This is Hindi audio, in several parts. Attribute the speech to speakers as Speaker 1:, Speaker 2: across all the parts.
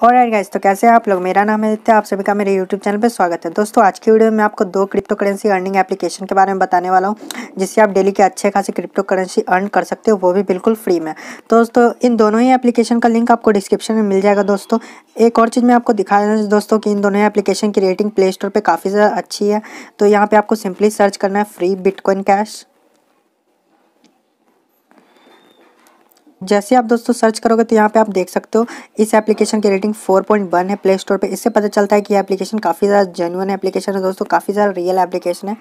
Speaker 1: और यार गाइस तो कैसे हैं आप लोग? मेरा नाम है आप सभी का मेरे यूट्यूब चैनल पे स्वागत है। दोस्तों, आज की वीडियो में आपको दो क्रिप्टो करेंसी अर्निंग एप्लीकेशन के बारे में बताने वाला हूँ, जिससे आप डेली के अच्छे खासे क्रिप्टो करेंसी अर्न कर सकते हो, वो भी बिल्कुल फ्री में। दोस्तों, इन दोनों ही एप्लीकेशन का लिंक आपको डिस्क्रिप्शन में मिल जाएगा दोस्तों। एक और चीज़ मैं आपको दिखा देना दोस्तों, की इन दोनों ही एप्लीकेशन की रेटिंग प्ले स्टोर पर काफ़ी ज़्यादा अच्छी है। तो यहाँ पर आपको सिंपली सर्च करना है फ्री बिटकॉइन कैश जैसे आप दोस्तों सर्च करोगे तो यहाँ पे आप देख सकते हो, इस एप्लीकेशन की रेटिंग 4.1 है प्ले स्टोर पे। इससे पता चलता है कि ये एप्लीकेशन काफ़ी ज़्यादा जेनुअन एप्लीकेशन है दोस्तों, काफ़ी ज़्यादा रियल एप्लीकेशन है।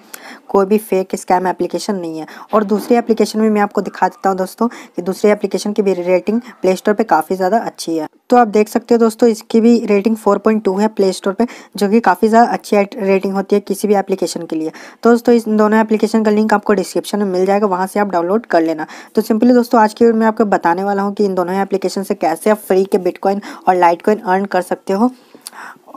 Speaker 1: कोई भी फेक स्कैम एप्लीकेशन नहीं है। और दूसरी एप्लीकेशन में मैं आपको दिखा देता हूँ दोस्तों कि दूसरी एप्लीकेशन की भी रेटिंग प्ले स्टोर पर काफ़ी ज़्यादा अच्छी है। तो आप देख सकते हो दोस्तों, इसकी भी रेटिंग 4.2 है प्ले स्टोर पे, जो कि काफ़ी ज़्यादा अच्छी रेटिंग होती है किसी भी एप्लीकेशन के लिए। तो दोस्तों, इस दोनों एप्लीकेशन का लिंक आपको डिस्क्रिप्शन में मिल जाएगा, वहाँ से आप डाउनलोड कर लेना। तो सिंपली दोस्तों, आज की वीडियो में आपको बताने वाला हूँ कि इन दोनों एप्लीकेशन से कैसे आप फ्री के बिटकॉइन और लाइट कॉइन अर्न कर सकते हो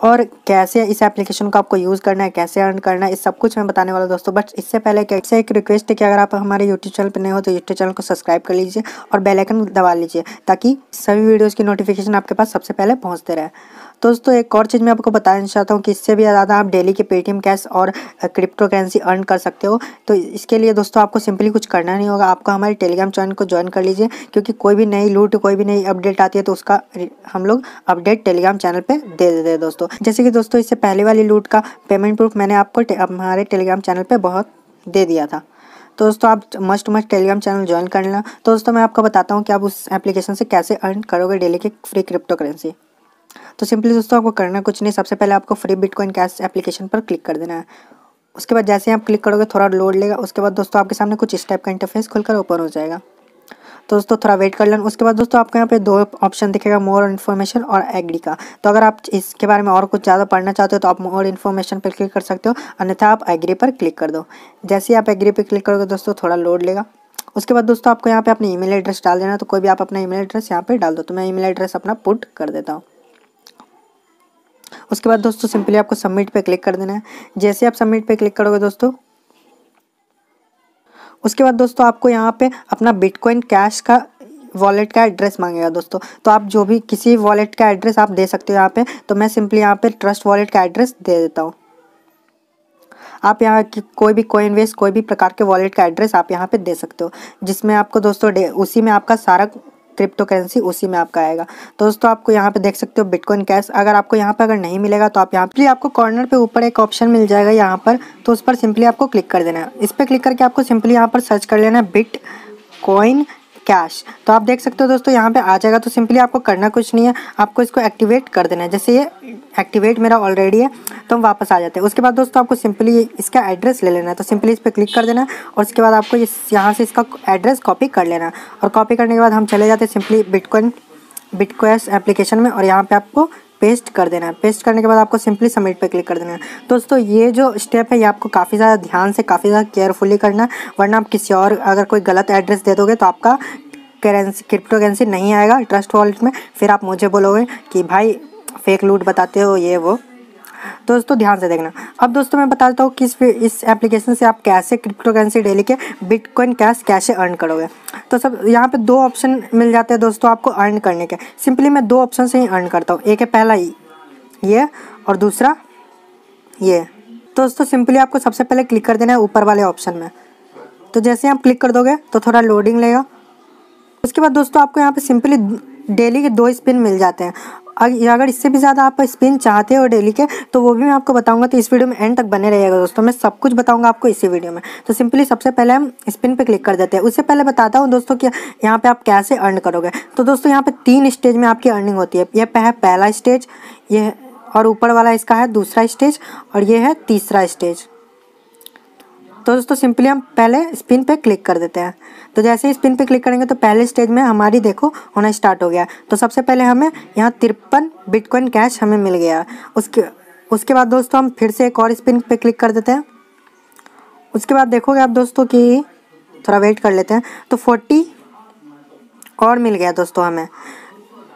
Speaker 1: और कैसे इस एप्लीकेशन को आपको यूज़ करना है, कैसे अर्न करना है, इस सब कुछ मैं बताने वाला हूँ दोस्तों। बट इससे पहले कैसे एक रिक्वेस्ट है कि अगर आप हमारे यूट्यूब चैनल पर नए हो तो यूट्यूब चैनल को सब्सक्राइब कर लीजिए और बेलाइकन दबा लीजिए ताकि सभी वीडियोज़ की नोटिफिकेशन आपके पास सबसे पहले पहुँचते रहे। दोस्तों, एक और चीज़ मैं आपको बताना चाहता हूँ कि इससे भी ज़्यादा आप डेली के पेटीएम कैश और क्रिप्टो करेंसी अर्न कर सकते हो। तो इसके लिए दोस्तों, आपको सिंपली कुछ करना नहीं होगा। आपको हमारे टेलीग्राम चैनल को ज्वाइन कर लीजिए, क्योंकि कोई भी नई लूट, कोई भी नई अपडेट आती है तो उसका हम लोग अपडेट टेलीग्राम चैनल पर दे देते हैं दोस्तों। जैसे कि दोस्तों, इससे पहले वाली लूट का पेमेंट प्रूफ मैंने आपको हमारे टेलीग्राम चैनल पर बहुत दे दिया था। तो दोस्तों, आप must must Telegram channel join कर लेना। तो दोस्तों, मैं आपको बताता हूँ कि आप उस एप्लीकेशन से कैसे अर्न करोगे डेली के फ्री क्रिप्टो करेंसी तो सिंपली दोस्तों, आपको करना कुछ नहीं। सबसे पहले आपको फ्री बिटकॉइन कैश एप्लीकेशन पर क्लिक कर देना है। उसके बाद जैसे ही आप क्लिक करोगे, थोड़ा लोड लेगा। उसके बाद दोस्तों, आपके सामने कुछ इस टाइप का इंटरफेस खुलकर ओपन हो जाएगा। तो दोस्तों, थोड़ा वेट कर लेना। उसके बाद दोस्तों, आपको यहाँ पे दो ऑप्शन दिखेगा मोर इन्फॉर्मेशन और एग्री का। तो अगर आप इसके बारे में और कुछ ज़्यादा पढ़ना चाहते हो तो आप मोर इन्फॉर्मेशन पर क्लिक कर सकते हो। अन्यथा, आप एग्री पर क्लिक कर दो। जैसे ही आप एग्री पर क्लिक करोगे, दोस्तों, थोड़ा लोड लेगा। उसके बाद दोस्तों, आपको यहाँ पे अपनी ईमेल एड्रेस डाल देना तो कोई भी आप अपना ईमेल एड्रेस यहाँ पे डाल दो। तो मैं ईमेल एड्रेस अपना पुट कर देता हूँ। उसके बाद दोस्तों सिंपली आपको सबमिट पे क्लिक कर देना है। जैसे आप सबमिट पे क्लिक करोगे दोस्तों, उसके बाद दोस्तों आपको यहाँ पे अपना बिटकॉइन कैश का वॉलेट का एड्रेस मांगेगा दोस्तों। तो आप जो भी किसी वॉलेट का एड्रेस आप दे सकते हो यहाँ पे तो मैं सिंपली यहाँ पे ट्रस्ट वॉलेट का एड्रेस दे देता हूँ। आप यहाँ की कोई भी कोइन वेस्ट कोई भी प्रकार के वॉलेट का एड्रेस आप यहाँ पे दे सकते हो, जिसमें आपको दोस्तों, उसी में आपका सारा क्रिप्टो करेंसी उसी में आपका आएगा। तो दोस्तों, आपको यहाँ पे देख सकते हो बिटकॉइन कैश अगर आपको यहाँ पे अगर नहीं मिलेगा तो आप यहाँ पे आपको कॉर्नर पे ऊपर एक ऑप्शन मिल जाएगा यहाँ पर तो उस पर सिंपली आपको क्लिक कर देना है। इस पर क्लिक करके आपको सिंपली यहाँ पर सर्च कर लेना है बिट कॉइन कैश तो आप देख सकते हो दोस्तों, यहाँ पे आ जाएगा। तो सिंपली आपको करना कुछ नहीं है। आपको इसको एक्टिवेट कर देना है। जैसे ये एक्टिवेट मेरा ऑलरेडी है तो हम वापस आ जाते हैं। उसके बाद दोस्तों, आपको सिंपली इसका एड्रेस ले लेना है। तो सिंपली इस पर क्लिक कर देना और उसके बाद आपको इस, यहाँ से इसका एड्रेस कॉपी कर लेना और कॉपी करने के बाद हम चले जाते हैं सिंपली बिटकॉइन बिटकॉइस एप्लीकेशन में और यहाँ पर आपको पेस्ट कर देना है। पेस्ट करने के बाद आपको सिंपली सबमिट पे क्लिक कर देना है। दोस्तों, ये जो स्टेप है, ये आपको काफ़ी ज़्यादा ध्यान से, काफ़ी ज़्यादा केयरफुली करना है, वरना आप किसी और, अगर कोई गलत एड्रेस दे दोगे तो आपका करेंसी क्रिप्टो करेंसी नहीं आएगा, ट्रस्ट वॉलेट में। फिर आप मुझे बोलोगे कि, भाई, फेक लूट बताते हो, ये, वो। दोस्तों, ध्यान से देखना। अब दोस्तों, मैं बताता हूँ कि इस इस एप्लीकेशन से आप कैसे क्रिप्टो करेंसी डेली के बिटकॉइन कैश कैसे अर्न करोगे। तो सब, यहाँ पे दो ऑप्शन मिल जाते हैं दोस्तों आपको अर्न करने के। सिंपली मैं दो ऑप्शन से ही अर्न करता हूँ। एक है पहला ये और दूसरा ये। दोस्तों सिंपली आपको सबसे पहले क्लिक कर देना है ऊपर वाले ऑप्शन में। तो जैसे आप क्लिक कर दोगे तो थोड़ा लोडिंग लेगा। उसके बाद दोस्तों, आपको यहाँ पे सिंपली डेली के दो स्पिन मिल जाते हैं। अगर इससे भी ज़्यादा आप स्पिन चाहते हो डेली के तो वो भी मैं आपको बताऊँगा तो इस वीडियो में एंड तक बने रहिएगा दोस्तों। मैं सब कुछ बताऊँगा आपको इसी वीडियो में। तो सिंपली सबसे पहले हम स्पिन पे क्लिक कर देते हैं। उससे पहले बताता हूँ दोस्तों कि यहाँ पे आप कैसे अर्न करोगे। तो दोस्तों यहाँ पर तीन स्टेज में आपकी अर्निंग होती है। यह है पहला स्टेज ये और ऊपर वाला इसका है दूसरा स्टेज और ये है तीसरा स्टेज तो दोस्तों सिंपली हम पहले स्पिन पे क्लिक कर देते हैं। तो जैसे ही स्पिन पे क्लिक करेंगे तो पहले स्टेज में हमारी देखो, होना स्टार्ट हो गया। तो सबसे पहले हमें यहाँ तिरपन बिटकॉइन कैश हमें मिल गया। उसके उसके बाद दोस्तों, हम फिर से एक और स्पिन पे क्लिक कर देते हैं। उसके बाद देखोगे आप दोस्तों कि थोड़ा वेट कर लेते हैं। तो फोर्टी और मिल गया दोस्तों हमें।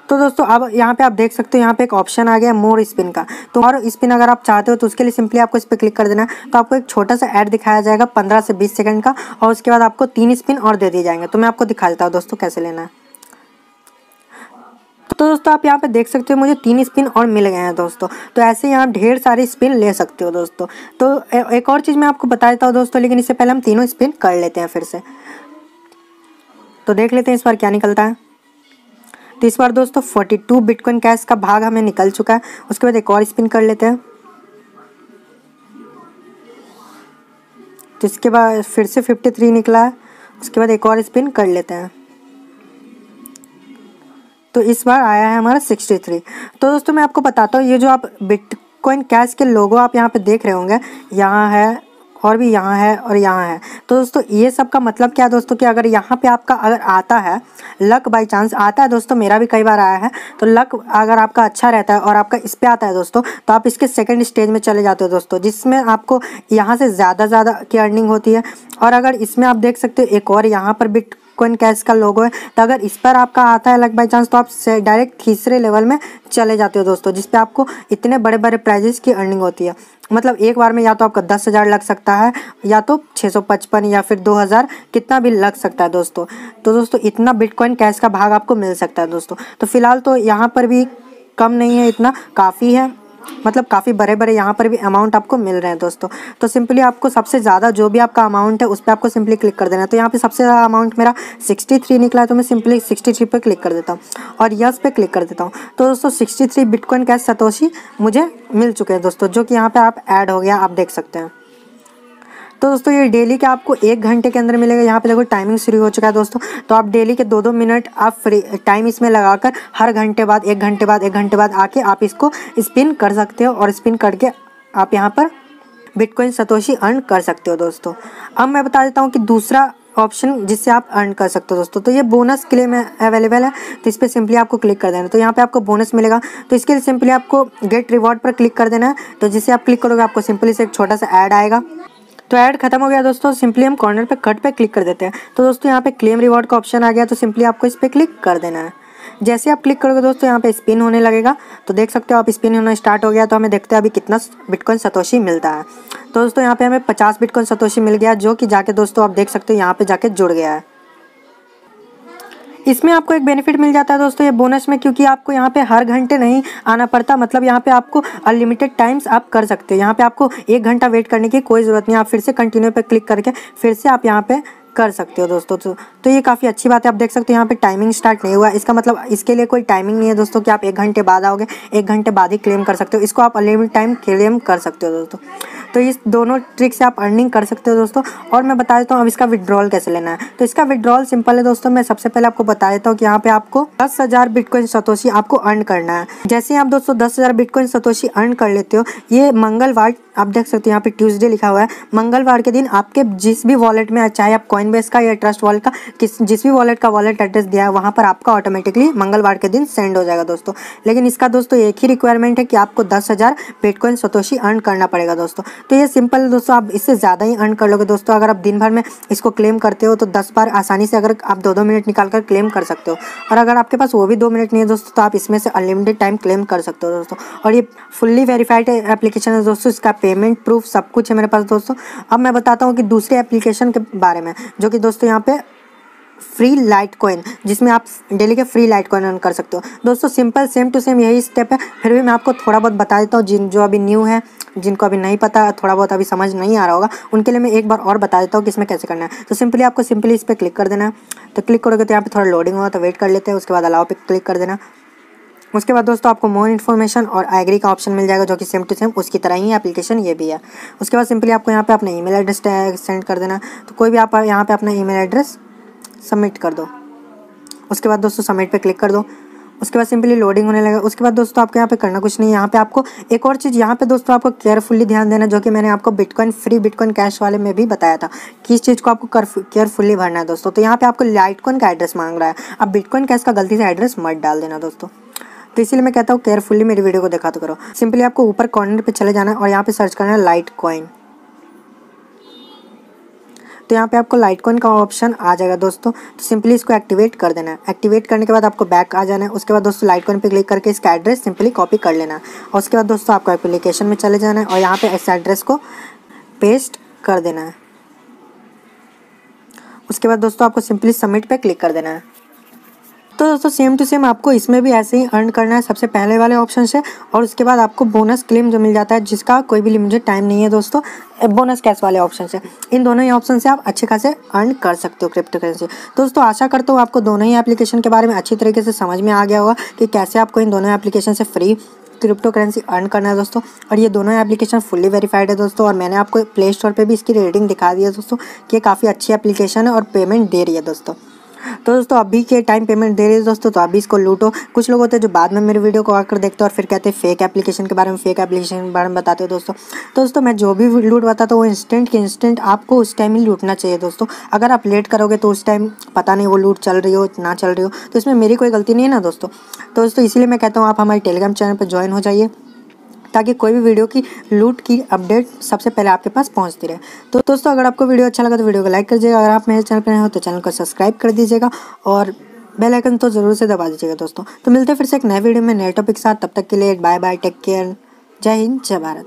Speaker 1: तो दोस्तों, अब यहाँ पे आप देख सकते हो, यहाँ पे एक ऑप्शन आ गया मोर स्पिन का। तो और स्पिन अगर आप चाहते हो तो उसके लिए सिंपली आपको इस पर क्लिक कर देना है। तो आपको एक छोटा सा ऐड दिखाया जाएगा पंद्रह से बीस सेकंड का, और उसके बाद आपको तीन स्पिन और दे दिए जाएँगे। तो मैं आपको दिखा देता हूँ दोस्तों कैसे लेना है। तो दोस्तों, आप यहाँ पे देख सकते हो, मुझे तीन स्पिन और मिल गए हैं दोस्तों। तो ऐसे ही आप ढेर सारे स्पिन ले सकते हो दोस्तों। तो एक और चीज़ मैं आपको बता देता हूँ दोस्तों, लेकिन इससे पहले हम तीनों स्पिन कर लेते हैं फिर से। तो देख लेते हैं इस बार क्या निकलता है। तो इस बार दोस्तों फोर्टी टू बिटकॉइन कैश का भाग हमें निकल चुका है। उसके बाद एक और स्पिन कर लेते हैं। तो इसके बाद फिर से फिफ्टी थ्री निकला है। उसके बाद एक और स्पिन कर लेते हैं। तो इस बार आया है हमारा सिक्सटी थ्री तो दोस्तों, मैं आपको बताता हूँ, ये जो आप बिटकॉइन कैश के लोगो आप यहाँ पे देख रहे होंगे, यहाँ है और भी यहाँ है और यहाँ है। तो दोस्तों, ये सब का मतलब क्या है दोस्तों कि अगर यहाँ पे आपका अगर आता है लक बाई चांस आता है दोस्तों, मेरा भी कई बार आया है तो लक अगर आपका अच्छा रहता है और आपका इस पर आता है दोस्तों तो आप इसके सेकेंड स्टेज में चले जाते हो दोस्तों, जिसमें आपको यहाँ से ज़्यादा ज़्यादा की अर्निंग होती है। और अगर इसमें आप देख सकते हो, एक और यहाँ पर बिट कोइन कैश का लोगो है। तो अगर इस पर आपका आता है लक बाई चांस तो आप डायरेक्ट तीसरे लेवल में चले जाते हो दोस्तों जिसपे आपको इतने बड़े बड़े प्राइजेस की अर्निंग होती है। मतलब एक बार में या तो आपका दस हज़ार लग सकता है, या तो छः सौ पचपन या फिर दो हज़ार, कितना भी लग सकता है दोस्तों। तो दोस्तों, इतना बिटकॉइन कैश का भाग आपको मिल सकता है दोस्तों। तो फ़िलहाल तो यहाँ पर भी कम नहीं है, इतना काफ़ी है। मतलब काफ़ी बड़े बड़े यहाँ पर भी अमाउंट आपको मिल रहे हैं दोस्तों। तो सिंपली आपको सबसे ज़्यादा जो भी आपका अमाउंट है, उस पर आपको सिंपली क्लिक कर देना है। तो यहाँ पर सबसे ज़्यादा अमाउंट मेरा सिक्सटी थ्री निकला है तो मैं सिंपली सिक्सटी थ्री क्लिक कर देता हूँ। और यस पे क्लिक कर देता हूँ। तो दोस्तों sixty three bitcoin cash satoshi मुझे मिल चुके हैं दोस्तों, जो कि यहाँ पर आप ऐड हो गया, आप देख सकते हैं। तो दोस्तों, ये डेली के आपको एक घंटे के अंदर मिलेगा। यहाँ पे देखो टाइमिंग शुरू हो चुका है दोस्तों। तो आप डेली के दो दो मिनट आप फ्री टाइम इसमें लगाकर हर घंटे बाद, एक घंटे बाद, एक घंटे बाद आके आप इसको स्पिन कर सकते हो और स्पिन करके आप यहाँ पर बिटकॉइन सतोशी अर्न कर सकते हो दोस्तों। अब मैं बता देता हूँ कि दूसरा ऑप्शन जिससे आप अर्न कर सकते हो दोस्तों तो ये बोनस के लिए अवेलेबल है। तो इस पर सिंपली आपको क्लिक कर देना तो यहाँ पे आपको बोनस मिलेगा। तो इसके लिए सिंपली आपको गेट रिवॉर्ड पर क्लिक कर देना है। तो जिससे आप क्लिक करोगे, आपको सिंपली से एक छोटा सा ऐड आएगा। तो ऐड खत्म हो गया दोस्तों सिंपली हम कॉर्नर पे कट पे क्लिक कर देते हैं। तो दोस्तों, यहाँ पे क्लेम रिवॉर्ड का ऑप्शन आ गया तो सिंपली आपको इस पर क्लिक कर देना है। जैसे आप क्लिक करोगे दोस्तों, यहाँ पे स्पिन होने लगेगा। तो देख सकते हो आप स्पिन होना स्टार्ट हो गया तो हमें देखते हैं अभी कितना बिटकॉइन सतोशी मिलता है। तो दोस्तों, यहाँ पे हमें पचास बिटकॉइन सतोशी मिल गया, जो कि जाके दोस्तों आप देख सकते हो, यहाँ पे जाके जुड़ गया है। इसमें आपको एक बेनिफिट मिल जाता है दोस्तों ये बोनस में, क्योंकि आपको यहाँ पे हर घंटे नहीं आना पड़ता। मतलब यहाँ पे आपको अनलिमिटेड टाइम्स आप कर सकते हैं। यहाँ पे आपको एक घंटा वेट करने की कोई ज़रूरत नहीं आप फिर से कंटिन्यू पे क्लिक करके फिर से आप यहाँ पे कर सकते हो दोस्तों। तो तो ये काफ़ी अच्छी बात है, आप देख सकते हो यहाँ पे टाइमिंग स्टार्ट नहीं हुआ। इसका मतलब इसके लिए कोई टाइमिंग नहीं है दोस्तों कि आप एक घंटे बाद आओगे, एक घंटे बाद ही क्लेम कर सकते हो। इसको आप अनलिमिटेड टाइम क्लेम कर सकते हो दोस्तों। तो इस दोनों ट्रिक से आप अर्निंग कर सकते हो दोस्तों। और मैं बता देता हूँ अब इसका विड्रॉल कैसे लेना है। तो इसका विड्रॉल सिंपल है दोस्तों। मैं सबसे पहले आपको बता देता हूँ कि यहाँ पे आपको दस हज़ार बिटकॉइन सतोशी आपको अर्न करना है। जैसे ही आप दोस्तों दस हज़ार बिटकॉइन सतोशी अर्न कर लेते हो, ये मंगलवार, आप देख सकते हो यहाँ पे ट्यूसडे लिखा हुआ है। मंगलवार के दिन आपके जिस भी वॉलेट में, चाहे आप कॉइन बेस का या ट्रस्ट वॉलेट का, किस, जिस भी वॉलेट का वॉलेट एड्रेस दिया है, वहाँ पर आपका ऑटोमेटिकली मंगलवार के दिन सेंड हो जाएगा दोस्तों। लेकिन इसका दोस्तों एक ही रिक्वायरमेंट है कि आपको दस हज़ार बिटकॉइन सतोशी अर्न करना पड़ेगा दोस्तों। तो ये सिंपल दोस्तों, आप इससे ज़्यादा ही अर्न कर लोगे दोस्तों। अगर आप दिन भर में इसको क्लेम करते हो तो दस बार आसानी से अगर आप दो दो मिनट निकाल कर क्लेम कर सकते हो। और अगर आपके पास वो भी दो मिनट नहीं है दोस्तों तो आप इसमें से अनलिमिटेड टाइम क्लेम कर सकते हो दोस्तों। और ये फुल्ली वेरीफाइड एप्लीकेशन है दोस्तों, इसका पेमेंट प्रूफ सब कुछ है मेरे पास दोस्तों। अब मैं बताता हूँ कि दूसरे एप्लीकेशन के बारे में। जो कि दोस्तों यहाँ पे फ्री लाइट कॉइन जिसमें आप डेली के फ्री लाइट कॉइन अर्न कर सकते हो। दोस्तों सिंपल सेम टू सेम यही स्टेप है। फिर भी मैं आपको थोड़ा बहुत बता देता हूँ, जिन जो अभी न्यू है, जिनको अभी नहीं पता, थोड़ा बहुत अभी समझ नहीं आ रहा होगा, उनके लिए मैं एक बार और बता देता हूँ कि इसमें कैसे करना है। तो सिंपली आपको सिंपली इस पर क्लिक कर देना है। तो क्लिक करोगे तो यहाँ पर थोड़ा लोडिंग होगा तो वेट कर लेते हैं, उसके बाद अलाव पे क्लिक कर देना। उसके बाद दोस्तों आपको मोर इन्फॉर्मेशन और एग्री का ऑप्शन मिल जाएगा जो कि सेम टू सेम उसकी तरह ही एप्लीकेशन ये भी है। उसके बाद सिंपली आपको यहाँ पे अपना ईमेल एड्रेस सेंड कर देना। तो कोई भी आप यहाँ पे अपना ईमेल एड्रेस सबमिट कर दो। उसके बाद दोस्तों सबमिट पे क्लिक कर दो। उसके बाद सिंपली लोडिंग होने लगा। उसके बाद दोस्तों आपको यहाँ पे करना कुछ नहीं यहाँ पे आपको एक और चीज़, यहाँ पे दोस्तों आपको केयरफुली ध्यान देना जो कि मैंने आपको बिटकॉइन फ्री बिटकॉइन कैश वाले में भी बताया था कि इस चीज़ को आपको केयरफुली भरना है दोस्तों। तो यहाँ पे आपको लाइटकॉइन का एड्रेस मांग रहा है। आप बिटकॉइन कैश का गलती से एड्रेस मत डाल देना दोस्तों। तो इसीलिए मैं कहता हूँ केयरफुली मेरी वीडियो को देखा तो करो। सिंपली आपको ऊपर कॉर्नर पे चले जाना है और यहाँ पे सर्च करना है लाइट कॉइन तो यहाँ पे आपको लाइट कॉइन का ऑप्शन आ जाएगा दोस्तों। तो सिंपली इसको एक्टिवेट कर देना है। एक्टिवेट करने के बाद आपको बैक आ जाना है। उसके बाद दोस्तों लाइट कॉइन पे क्लिक करके इसका एड्रेस सिंपली कॉपी कर लेना और उसके बाद दोस्तों आपको एप्लीकेशन में चले जाना है और यहाँ पे इस एड्रेस को पेस्ट कर देना है। उसके बाद दोस्तों आपको सिंपली सबमिट पे क्लिक कर देना है। तो दोस्तों सेम टू सेम आपको इसमें भी ऐसे ही अर्न करना है। सबसे पहले वाले ऑप्शन से और उसके बाद आपको बोनस क्लेम जो मिल जाता है, जिसका कोई भी लिमिटेड टाइम नहीं है दोस्तों बोनस कैश वाले ऑप्शन से इन दोनों ही ऑप्शन से आप अच्छे खासे अर्न कर सकते हो क्रिप्टो करेंसी दोस्तों, आशा करता हूँ आपको दोनों ही एप्लीकेशन के बारे में अच्छी तरीके से समझ में आ गया होगा कि कैसे आपको इन दोनों एप्लीकेशन से फ्री क्रिप्टो करेंसी अर्न करना है दोस्तों। और ये दोनों एप्लीकेशन फुल्ली वेरीफाइड है दोस्तों और मैंने आपको प्ले स्टोर पर भी इसकी रेटिंग दिखा दी है दोस्तों कि काफ़ी अच्छी एप्लीकेशन है और पेमेंट दे रही है दोस्तों। तो दोस्तों, अभी के टाइम पेमेंट दे रही है दोस्तों तो अभी इसको लूटो। कुछ लोग होते हैं जो बाद में मेरे वीडियो को आकर देखते हैं और फिर कहते हैं फेक एप्लीकेशन के बारे में फेक एप्लीकेशन के बारे में बताते हो दोस्तों। तो दोस्तों, मैं जो भी लूट बताता हूँ, वो इंस्टेंट के इंस्टेंट आपको उस टाइम ही लूटना चाहिए दोस्तों। अगर आप लेट करोगे तो उस टाइम पता नहीं वो लूट चल रही हो, ना चल रही हो। तो इसमें मेरी कोई गलती नहीं है ना दोस्तों? तो दोस्तों, इसीलिए मैं कहता हूँ, आप हमारे टेलीग्राम चैनल पर ज्वाइन हो जाइए। ताकि कोई भी वीडियो की लूट की अपडेट सबसे पहले आपके पास पहुँचती रहे। तो दोस्तों, अगर आपको वीडियो अच्छा लगा तो वीडियो को लाइक कर दीजिएगा। अगर आप मेरे चैनल पर नए हो तो चैनल को सब्सक्राइब कर दीजिएगा और बेल आइकन तो ज़रूर से दबा दीजिएगा दोस्तों। तो मिलते हैं फिर से एक नए वीडियो में नए टॉपिक के साथ। तब तक के लिए बाय बाय टेक केयर जय हिंद, जय भारत।